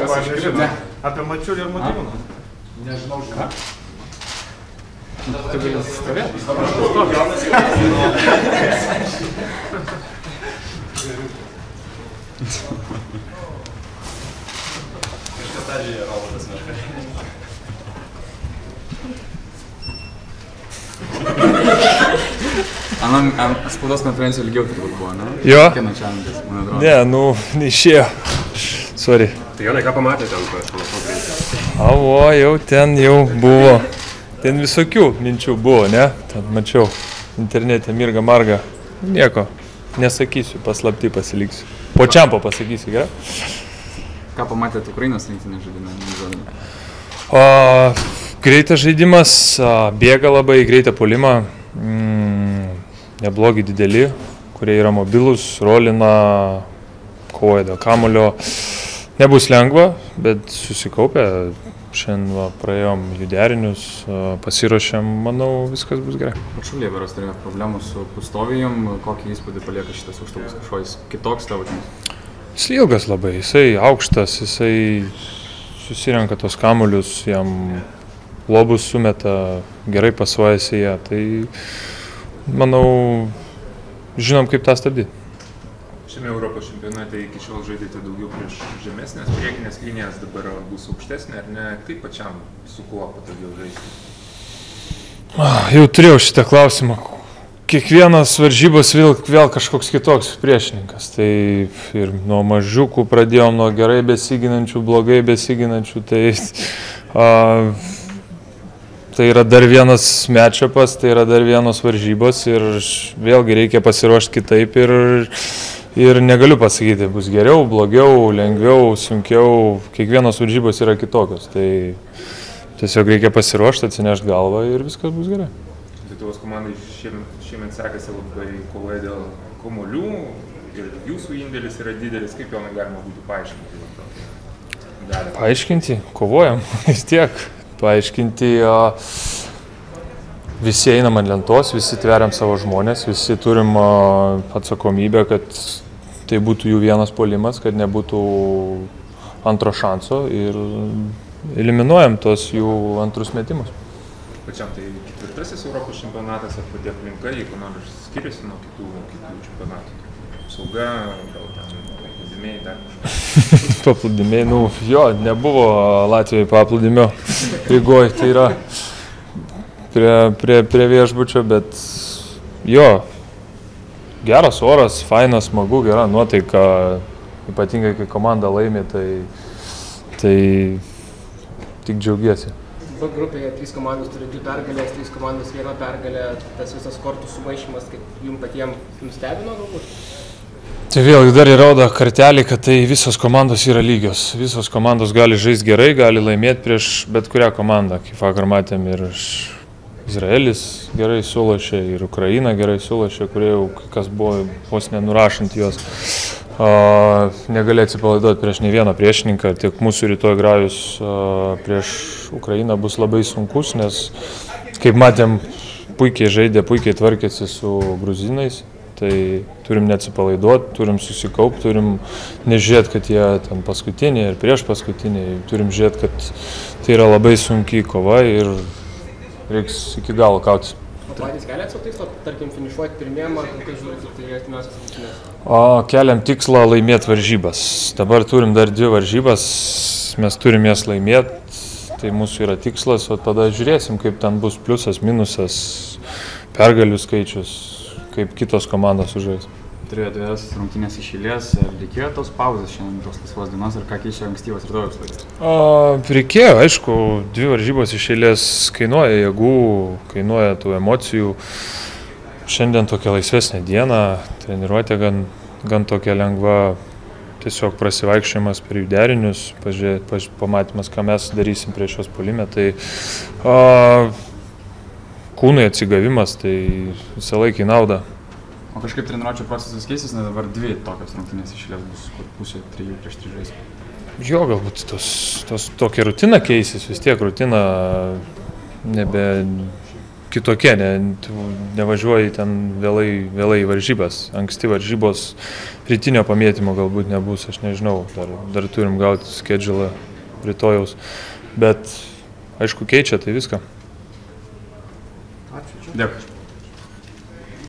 Kalba, Kas nežinau. ne. Apie Mačiulį ir Matijūną. Nežinau, ką. Tu gali stovėti. Kažkas tą žiūrėjo, robotas meška. Anam, an, spaudos konferencijų ilgiau turbūt buvo, ne? Jo. Kino čelandas, man atrodo. Ne, nu, neišėjo. Sorry. Tai Jonai, ką pamatėte ten po spaudos konferencijos? Avo, jau ten jau buvo. Ten visokių minčių buvo, ne? Ten mačiau internete Mirga Marga. Nieko, nesakysiu, paslapti pasiliksiu. Po čiampo pasakysiu, gerai? Ką pamatėte Ukrainos rinktinės žaidime? O, greitas žaidimas, a, bėga labai, greitą polimą, mm, neblogi dideli, kurie yra mobilus, rolina, kovoja dėl kamulio. Nebus lengva, bet susikaupę. Šiandien va, praėjom jų derinius, pasiruošėm, manau, viskas bus gerai. Pačiulė Veras turėjo problemų su pustovijom, kokį įspūdį palieka šitas užtavus kažkoks kitoks tavo? Jis ilgas labai, jisai aukštas, jisai susirenka tos kamuolius, jam lobus sumeta, gerai pasuojasi jie, tai manau, žinom kaip tą stabdyti. Šiame Europos čempionate iki šiol žaidėte daugiau prieš žemesnės priekinės linijas, dabar ar bus aukštesnė ar ne, kaip pačiam su kuo patogiau žaisti. Ah, Jau turėjau šitą klausimą. Kiekvienas varžybos vėl, vėl kažkoks kitoks priešininkas. Tai ir nuo mažiukų pradėjom, nuo gerai besiginančių, blogai besiginančių. Tai, a, tai yra dar vienas matchupas, tai yra dar vienos varžybos ir vėlgi reikia pasiruošti kitaip ir, ir negaliu pasakyti, bus geriau, blogiau, lengviau, sunkiau. Kiekvienos varžybos yra kitokios. Tai tiesiog reikia pasiruošti, atsinešti galvą ir viskas bus gerai. Lietuvos komandai šiemet, sekasi labai kovoja dėl komolių ir jūsų indėlis yra didelis, kaip jo galima būtų paaiškinti. dalį? Paaiškinti, kovojam vis tiek. Paaiškinti, visi einam ant lentos, visi tveriam savo žmonės, visi turim atsakomybę, kad tai būtų jų vienas polimas, kad nebūtų antro šanso ir eliminuojam tos jų antrus metimus. Pačiam tai ketvirtasis Europos čempionatas ar pati aplinka, jeigu nors skiriasi nuo kitų, kitų čempionatų. Sauga, gal ten paplūdimiai, dar kažkas. Paplūdimiai, nu jo, nebuvo Latvijoje paplūdimio Rygoje, tai yra prie, prie, prie viešbučio, bet jo, geras oras, fainas, smagu, gera nuotaika, ypatingai kai komanda laimė, tai, tai tik džiaugiesi. B grupėje trys komandos turi dvi pergalės, trys komandos vieną pergalę, tas visas kortų sumaišymas, kaip jums patiems nustebino galbūt? Tai vėlgi dar įrodo kartelį, kad tai visos komandos yra lygios. Visos komandos gali žaisti gerai, gali laimėti prieš bet kurią komandą. Kaip vakar matėm ir iš- Izraelis gerai sulošė, ir Ukraina gerai sulošė, kurie jau kas buvo vos nenurašant juos. A, negali atsipalaiduoti prieš ne vieną priešininką, tiek mūsų rytoj grajus a, prieš Ukrainą bus labai sunkus, nes kaip matėm, puikiai žaidė, puikiai tvarkėsi su gruzinais. Tai turim neatsipalaiduoti, turim susikaupti, turim nežiūrėti, kad jie ten paskutiniai ir prieš paskutiniai. Turim žiūrėti, kad tai yra labai sunkiai kova ir reiks iki galo kautis. O patys keliat savo tikslą, tarkim, finišuoti pirmiem, ar kokias žiūrite, tai artimiausias rungtynes? O keliam tikslą laimėti varžybas. Dabar turim dar dvi varžybas, mes turim jas laimėti, tai mūsų yra tikslas, o tada žiūrėsim, kaip ten bus pliusas, minusas, pergalių skaičius, kaip kitos komandos užžais. Turėjo dviejas rungtynės iš eilės, ar reikėjo tos pauzės šiandien, tos laisvos dienos, ir ką keičia ankstyvas rytojus laikas? Reikėjo, aišku, dvi varžybos iš eilės kainuoja jėgų, kainuoja tų emocijų. Šiandien tokia laisvesnė diena, treniruotė gan, gan tokia lengva, tiesiog prasivaikščiojimas per jų derinius, pažiūrė, paž, pamatymas, ką mes darysim prieš šios polime. Tai o, kūnui atsigavimas, tai visą laiką į naudą. O kažkaip treniruočio procesas keisis, nes dabar dvi tokios rungtynės iš eilės bus, kur pusė trijų prieš trijų žais. Jo, galbūt tos, tos, tokia rutina keisis, vis tiek rutina nebe, kitokia, ne, nevažiuoji ten vėlai, vėlai varžybas. Anksti varžybos rytinio pamėtymo galbūt nebus, aš nežinau, dar, dar turim gauti skedžulą rytojaus, bet aišku keičia tai viską. Dėkui.